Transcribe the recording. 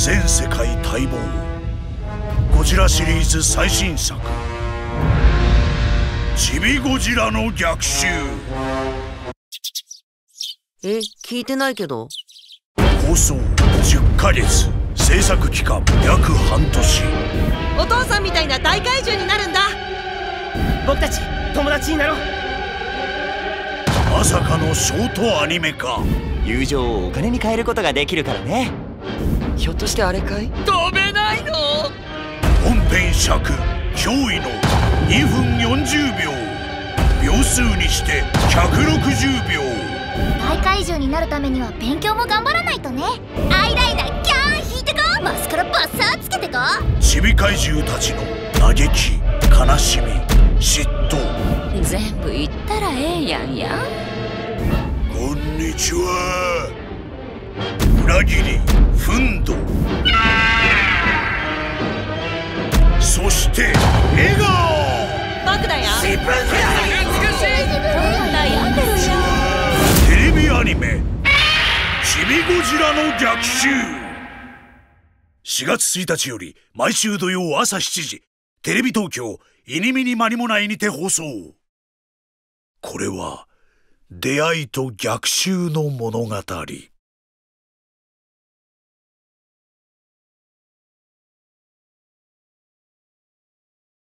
全世界待望。ゴジラシリーズ最新作。チビゴジラの逆襲。え聞いてないけど。放送10ヶ月。制作期間約半年。お父さんみたいな大怪獣になるんだ。僕たち友達になろう。まさかのショートアニメ化友情をお金に換えることができるからねひょっとしてあれかい？飛べないの？本編尺驚異の2分40秒。秒数にして160秒。大怪獣になるためには勉強も頑張らないとね。アイライナーギャーン引いてこマスカラバッサーつけてこチビ怪獣たちの嘆き悲しみ嫉妬。全部言ったらええやんや。こんにちは裏切り憤怒。そして笑顔。僕だよ悩んでるやんテレビアニメ「ちびゴジラの逆襲」4月1日より毎週土曜朝7時テレビ東京「イニミニマニモナイ」にて放送。これは出会いと逆襲の物語